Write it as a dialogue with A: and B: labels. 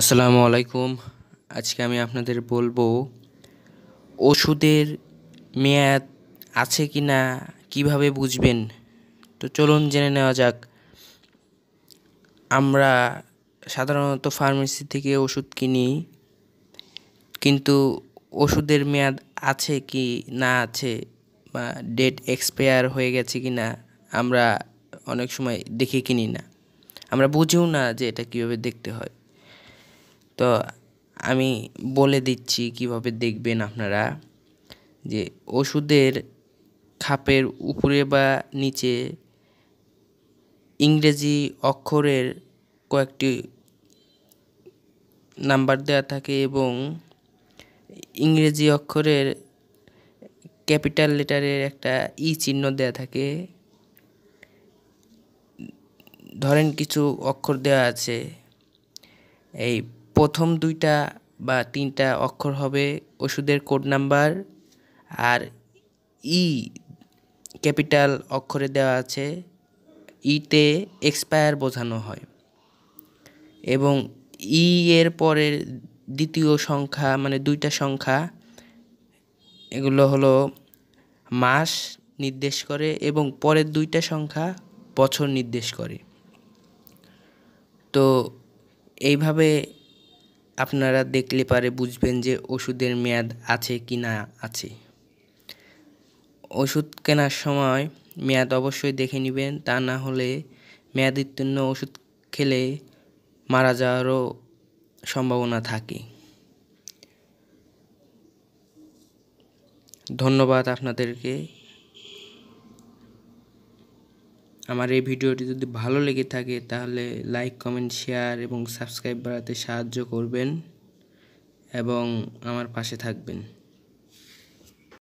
A: আসসালামু আলাইকুম। আজকে আমি আপনাদের বলব, ওষুধের মেয়াদ আছে কি না কীভাবে বুঝবেন? তো চলুন জেনে নেওয়া যাক। আমরা সাধারণত ফার্মেসি থেকে ওষুধ কিনি, কিন্তু ওষুধের মেয়াদ আছে কি না আছে, বা ডেট এক্সপায়ার হয়ে গেছে কি না আমরা অনেক সময় দেখে কিনি না। আমরা বুঝেও না যে এটা কীভাবে দেখতে হয়। তো আমি বলে দিচ্ছি কীভাবে দেখবেন আপনারা যে ওষুধের খাপের উপরে বা নিচে ইংরেজি অক্ষরের কয়েকটি নাম্বার দেওয়া থাকে এবং ইংরেজি অক্ষরের ক্যাপিটাল লেটারের একটা ই চিহ্ন দেওয়া থাকে। ধরেন কিছু অক্ষর দেওয়া আছে, এই প্রথম দুইটা বা তিনটা অক্ষর হবে ওষুধের কোড নাম্বার আর ই ক্যাপিটাল অক্ষরে দেওয়া আছে। ইতে এক্সপায়ার বোঝানো হয়। এবং ই এর পরের দ্বিতীয় সংখ্যা মানে দুইটা সংখ্যা, এগুলো হলো মাস নির্দেশ করে এবং পরের দুইটা সংখ্যা বছর নির্দেশ করে। তো এইভাবে আপনারা দেখলে পারে বুঝবেন যে ওষুধের মেয়াদ আছে কি না আছে। ওষুধ কেনার সময় মেয়াদ অবশ্যই দেখে নেবেন, তা না হলে মেয়াদোত্তীর্ণ ওষুধ খেলে মারা যাওয়ারও সম্ভাবনা থাকে। ধন্যবাদ আপনাদেরকে। আমার এই ভিডিওটি যদি ভালো লেগে থাকে তাহলে লাইক, কমেন্ট, শেয়ার এবং সাবস্ক্রাইব বাড়াতে সাহায্য করবেন এবং আমার পাশে থাকবেন।